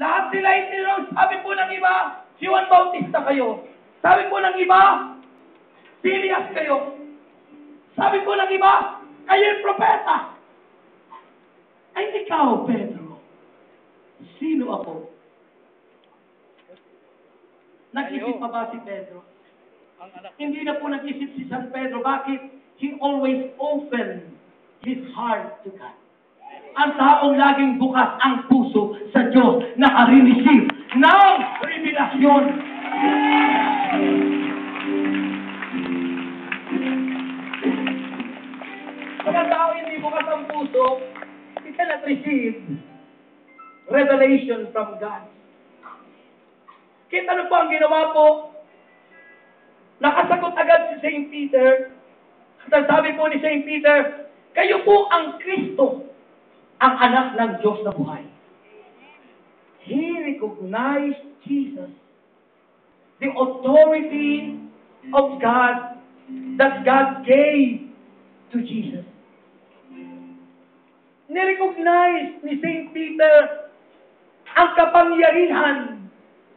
Lahat sila raw, sabi po ng iba, si Juan Bautista kayo. Sabi po ng iba, si Elias kayo. Sabi po ng iba, kayo yung propeta. Ay, ikaw, Pedro. Sino ako? Nag-isip pa ba si Pedro? Hindi na po nag-isip si San Pedro. Bakit? He always opened his heart to God. Ang taong laging bukas ang puso sa Diyos na nakareceive ng revelasyon. Ang tao hindi bukas ang puso, he cannot receive revelation from God. Kita ano po ang ginawa po Nakasagot agad si St. Peter. At sabi po ni St. Peter, kayo po ang Kristo, ang anak ng Diyos na buhay. He recognized Jesus, the authority of God that God gave to Jesus. Nirecognize ni St. Peter ang kapangyarihan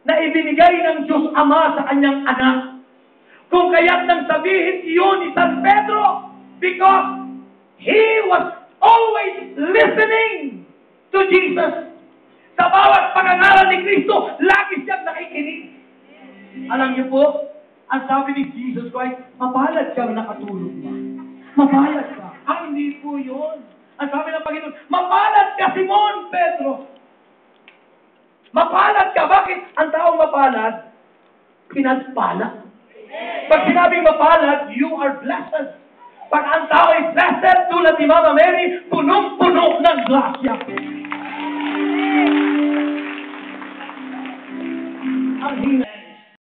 na ibinigay ng Diyos Ama sa kanyang anak. Kung kaya't nang sabihin iyon ni San Pedro, because he was always listening to Jesus. Sa pangangaral ni Kristo, lagi siyang nakikinig. Alam niyo po, ang sabi ni Jesus Christ, mapalad kang nakatulog na. Mapalad ka. Ah, hindi po yun. Ang sabi ng Panginoon, mapalad ka, Simon Pedro. Mapalad ka. Bakit? Ang taong mapalad, pinagpala. Pag sinabing mapalad, you are blessed. Pag ang tao ay blessed, tulad ni Mama Mary, punong-puno ng grasya. Ang hina.